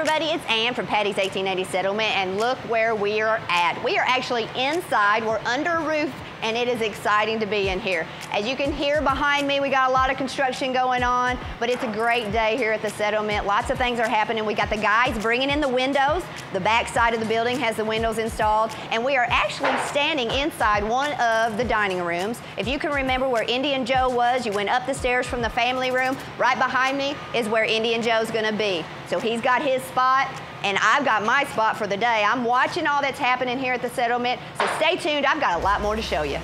everybody, it's Ann from Patti's 1880 Settlement, and look where we are at. We are actually inside, we're under roof, and it is exciting to be in here. As you can hear behind me, we got a lot of construction going on, but it's a great day here at the settlement. Lots of things are happening. We got the guys bringing in the windows. The back side of the building has the windows installed, and we are actually standing inside one of the dining rooms. If you can remember where Indian Joe was, you went up the stairs from the family room. Right behind me is where Indian Joe's gonna be. So he's got his spot, and I've got my spot for the day. I'm watching all that's happening here at the settlement, so stay tuned. I've got a lot more to show you.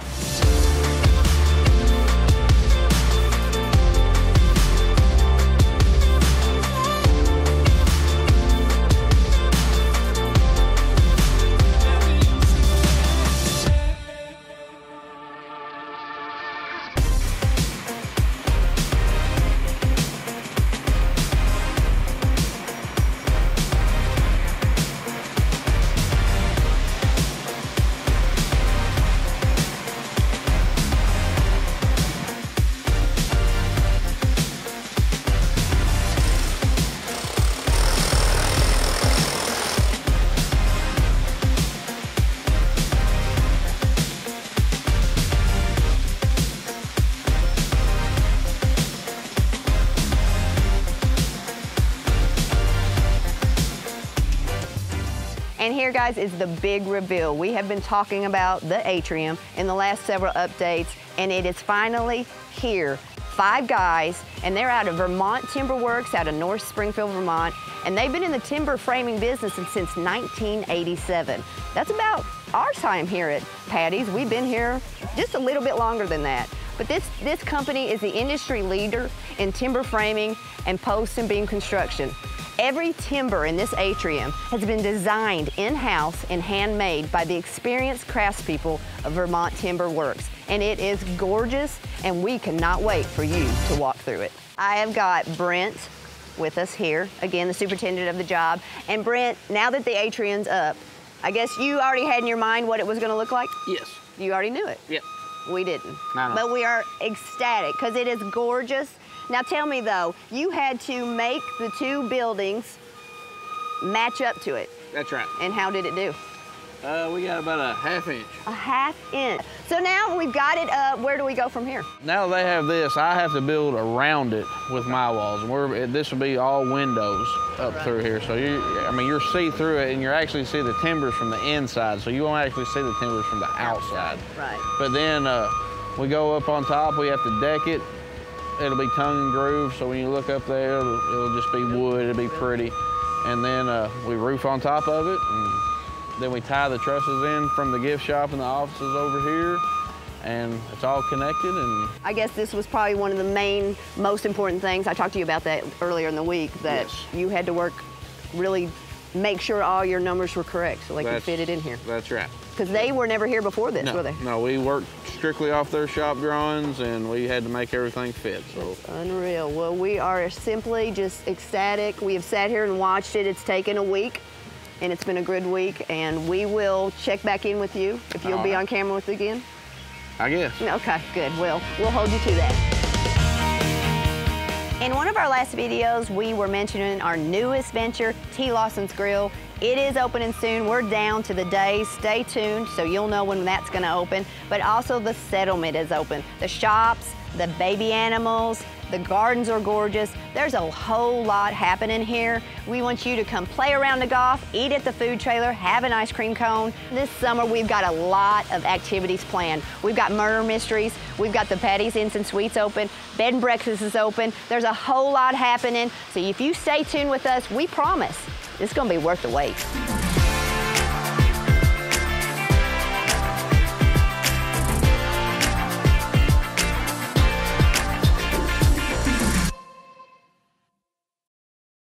And here, guys, is the big reveal. We have been talking about the atrium in the last several updates, and it is finally here. Five guys, and they're out of Vermont Timber Works, out of North Springfield, Vermont, and they've been in the timber framing business since 1987. That's about our time here at Patti's. We've been here just a little bit longer than that. But this, this company is the industry leader in timber framing and post and beam construction. Every timber in this atrium has been designed in-house and handmade by the experienced craftspeople of Vermont Timber Works. And it is gorgeous, and we cannot wait for you to walk through it. I have got Brent with us here, again, the superintendent of the job. And Brent, now that the atrium's up, I guess you already had in your mind what it was gonna look like? Yes. You already knew it. Yep. We didn't. But we are ecstatic because it is gorgeous. Now tell me though, you had to make the two buildings match up to it. That's right. And how did it do? Uh, we got about a half inch. A half inch. So now we've got it up. Where do we go from here? Now they have this, I have to build around it with my walls. And we're, this will be all windows up Right. through here. So you, I mean, you're see through it and you actually see the timbers from the inside. So you won't actually see the timbers from the outside. Right. But then uh, we go up on top, we have to deck it. It'll be tongue and groove, so when you look up there, it'll, it'll just be wood, it'll be pretty. And then uh, we roof on top of it, and then we tie the trusses in from the gift shop and the offices over here, and it's all connected. And I guess this was probably one of the main, most important things. I talked to you about that earlier in the week, that Yes. you had to work really make sure all your numbers were correct so they could that's- fit it in here. That's right. Because they were never here before this, were they? no, we worked strictly off their shop drawings, and we had to make everything fit. So Unreal. Well, we are simply just ecstatic. We have sat here and watched it. It's taken a week, and it's been a good week. And we will check back in with you if you'll All be right. on camera with again. I guess. Okay, good. Well, we'll hold you to that. In one of our last videos, we were mentioning our newest venture, T. Lawson's Grill. It is opening soon. We're down to the days. Stay tuned so you'll know when that's going to open. But also the settlement is open. The shops, the baby animals, the gardens are gorgeous. There's a whole lot happening here. We want you to come play around the golf, eat at the food trailer, have an ice cream cone. This summer, we've got a lot of activities planned. We've got murder mysteries. We've got the Patti's Inns and Suites open. Bed and breakfast is open. There's a whole lot happening. So if you stay tuned with us, we promise it's gonna be worth the wait.